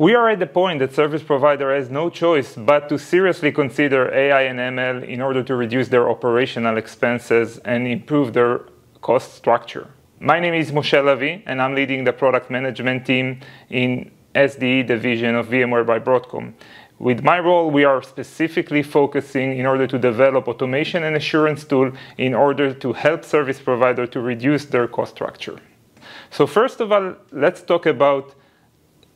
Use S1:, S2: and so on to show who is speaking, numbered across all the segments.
S1: We are at the point that service provider has no choice but to seriously consider AI and ML in order to reduce their operational expenses and improve their cost structure. My name is Moshe Lavi, and I'm leading the product management team in SDE division of VMware by Broadcom. With my role, we are specifically focusing in order to develop automation and assurance tool in order to help service provider to reduce their cost structure. So first of all, let's talk about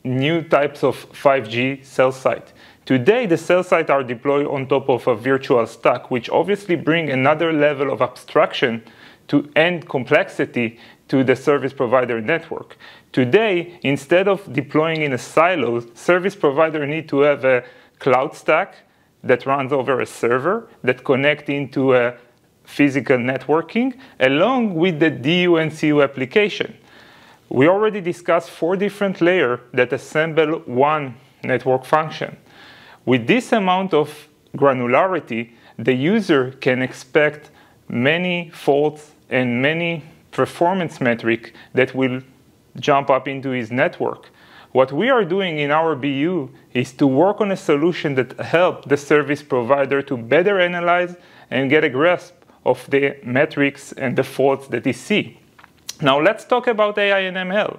S1: new types of 5G cell site. Today, the cell sites are deployed on top of a virtual stack, which obviously bring another level of abstraction to end complexity to the service provider network. Today, instead of deploying in a silo, service provider need to have a cloud stack that runs over a server that connect into a physical networking along with the DU and CU application. We already discussed four different layers that assemble one network function. With this amount of granularity, the user can expect many faults and many performance metric that will jump up into his network. What we are doing in our BU is to work on a solution that help the service provider to better analyze and get a grasp of the metrics and the faults that he see. Now let's talk about AI and ML.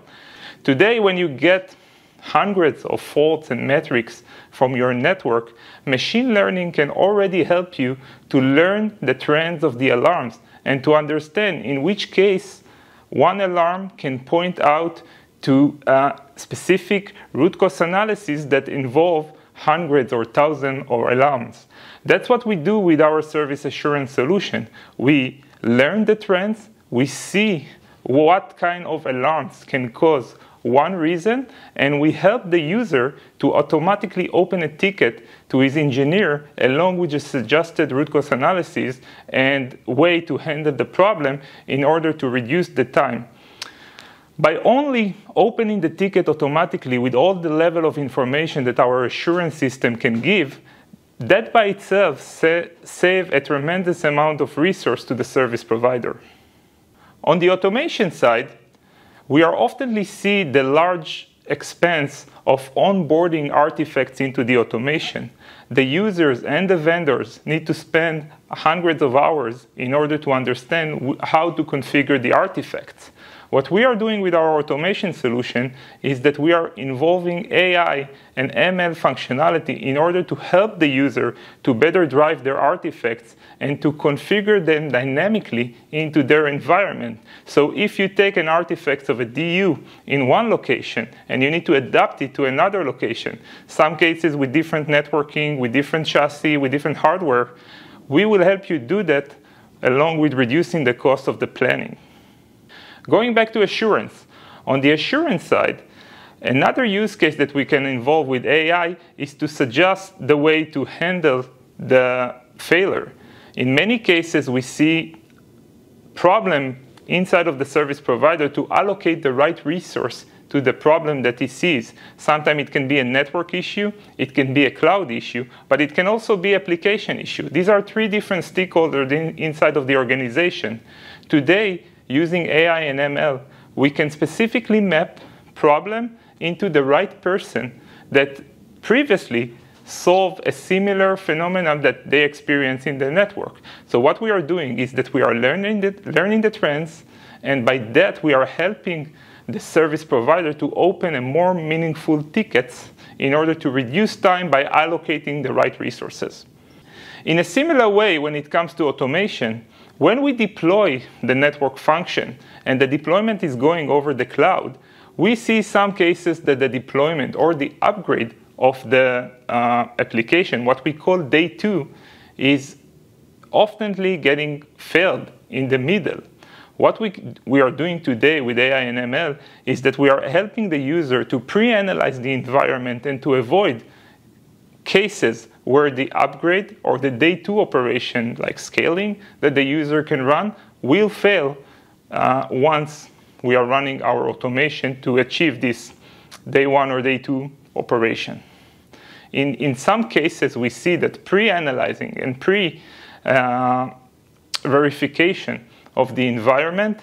S1: Today, when you get hundreds of faults and metrics from your network, machine learning can already help you to learn the trends of the alarms and to understand in which case one alarm can point out to a specific root cause analysis that involve hundreds or thousands of alarms. That's what we do with our service assurance solution. We learn the trends, we see what kind of alarms can cause one reason, and we help the user to automatically open a ticket to his engineer along with a suggested root cause analysis and way to handle the problem in order to reduce the time. By only opening the ticket automatically with all the level of information that our assurance system can give, that by itself sa- save a tremendous amount of resource to the service provider. On the automation side, we are oftenly see the large expense of onboarding artifacts into the automation. The users and the vendors need to spend hundreds of hours in order to understand how to configure the artifacts. What we are doing with our automation solution is that we are involving AI and ML functionality in order to help the user to better drive their artifacts and to configure them dynamically into their environment. So if you take an artifact of a DU in one location and you need to adapt it to another location, some cases with different networking, with different chassis, with different hardware, we will help you do that along with reducing the cost of the planning. Going back to assurance, on the assurance side, another use case that we can involve with AI is to suggest the way to handle the failure. In many cases, we see problem inside of the service provider to allocate the right resource to the problem that he sees. Sometimes it can be a network issue, it can be a cloud issue, but it can also be application issue. These are three different stakeholders in, inside of the organization. Today, using AI and ML, we can specifically map problem into the right person that previously solved a similar phenomenon that they experience in the network. So what we are doing is that we are learning the, learning the trends, and by that we are helping the service provider to open a more meaningful tickets in order to reduce time by allocating the right resources. In a similar way, when it comes to automation, when we deploy the network function and the deployment is going over the cloud, we see some cases that the deployment or the upgrade of the uh, application, what we call day two, is oftenly getting failed in the middle. What we, we are doing today with AI and ML is that we are helping the user to pre analyze the environment and to avoid cases where the upgrade or the day two operation, like scaling, that the user can run, will fail uh, once we are running our automation to achieve this day one or day two operation. In, in some cases, we see that pre analyzing and pre uh, verification of the environment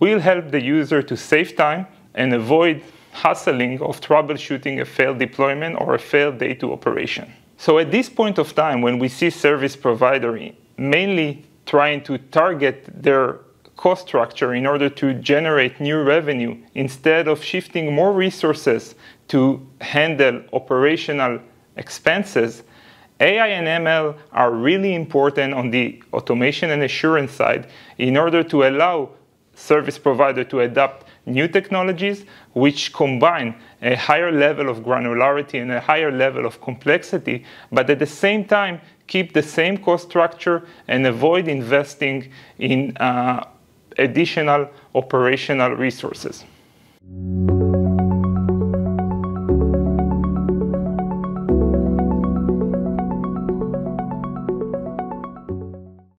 S1: will help the user to save time and avoid hassling of troubleshooting a failed deployment or a failed day two operation. So at this point of time, when we see service provider mainly trying to target their cost structure in order to generate new revenue instead of shifting more resources to handle operational expenses, AI and ML are really important on the automation and assurance side in order to allow service provider to adopt new technologies which combine a higher level of granularity and a higher level of complexity, but at the same time keep the same cost structure and avoid investing in uh, additional operational resources.